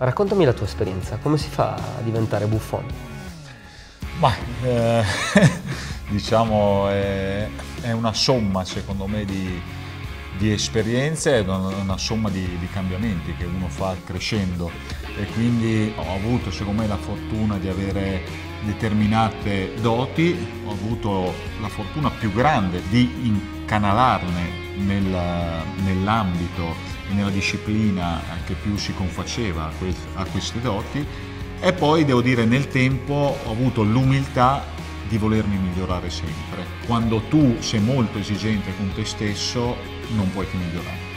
Raccontami la tua esperienza, come si fa a diventare buffon? Ma eh, diciamo è, è, una somma secondo me di, di esperienze, è una, somma di, di, cambiamenti che uno fa crescendo e quindi ho avuto secondo me la fortuna di avere determinate doti, ho avuto la fortuna più grande di incanalarne nel, nell'ambito e nella disciplina che più si confaceva a queste doti e poi devo dire nel tempo ho avuto l'umiltà di volermi migliorare sempre. Quando tu sei molto esigente con te stesso non puoi più migliorare.